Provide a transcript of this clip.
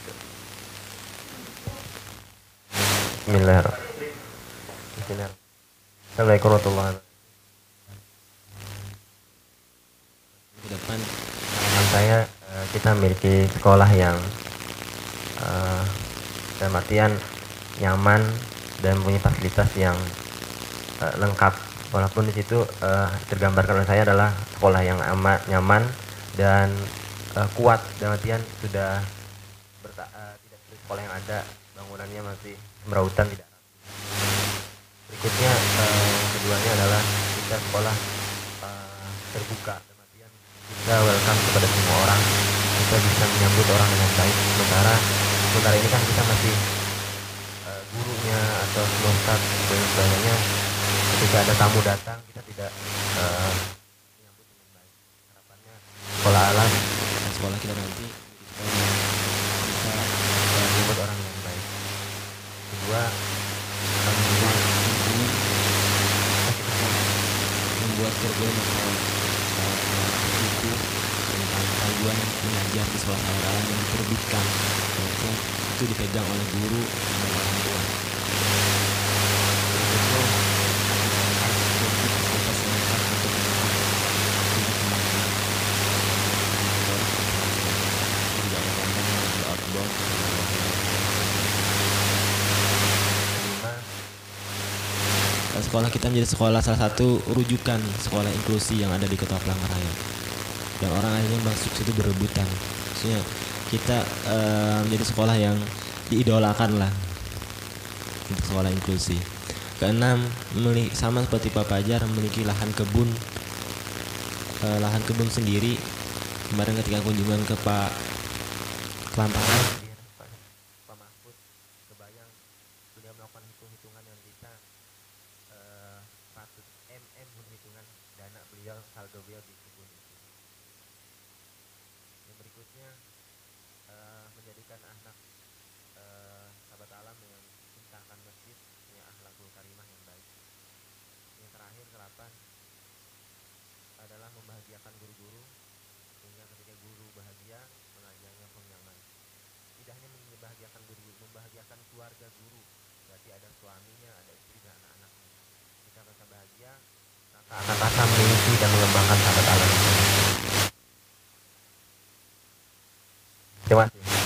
Gitu. Bismillahirrahmanirrahim. Assalamualaikum warahmatullahi wabarakatuh. Depan saya eh, kita memiliki sekolah yang uh, dalam artian nyaman dan punya fasilitas yang uh, lengkap walaupun di situ uh, tergambarkan oleh saya adalah sekolah yang amat nyaman dan uh, kuat dalam artian sudah sekolah yang ada bangunannya masih semerautan tidak. Berikutnya eh, keduanya adalah kita sekolah eh, terbuka. Dalam artian kita welcome kepada semua orang. Kita bisa menyambut orang dengan baik. Sementara sementara ini kan kita masih eh, gurunya atau staff dan sebagainya. Ketika ada tamu datang kita tidak eh, menyambut dengan baik. Harapannya sekolah alam. Dan sekolah kita nanti kita eh, menyambut orang dengan baik kedua eh, membuat ini membuat kurikulum atau uh, itu tentang panduan mengajar di sekolah alam yang diterbitkan yaitu itu dipegang oleh guru dan orang tua sekolah kita menjadi sekolah salah satu rujukan sekolah inklusi yang ada di Kota Palangkaraya. Dan orang akhirnya masuk situ berebutan. Maksudnya kita eh, menjadi sekolah yang diidolakan lah untuk sekolah inklusi. Keenam, memiliki sama seperti Pak Pajar memiliki lahan kebun eh, lahan kebun sendiri. Kemarin ketika kunjungan ke Pak Kelampangan Eh, 100 mm hitungan dana beliau saldo beliau di kebun itu. Yang berikutnya eh, menjadikan anak eh, sahabat alam yang cinta akan masjid punya akhlakul karimah yang baik. Yang terakhir delapan adalah membahagiakan guru-guru sehingga ketika guru bahagia mengajarnya pun nyaman tidak hanya membahagiakan guru membahagiakan keluarga guru berarti ada suaminya ada istri dan bahagia rasa memiliki dan mengembangkan sahabat alam terima kasih